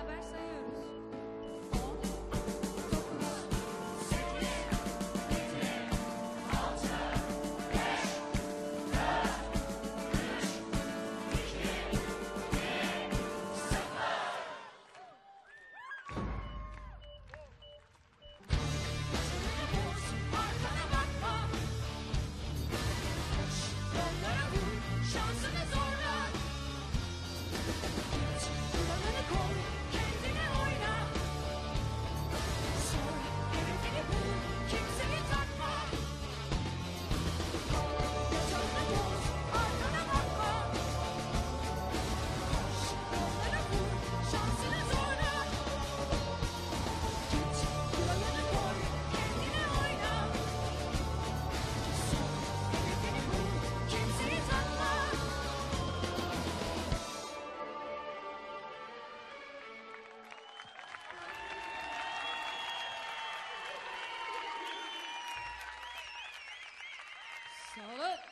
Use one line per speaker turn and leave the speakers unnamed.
beraber sayıyoruz. 好了。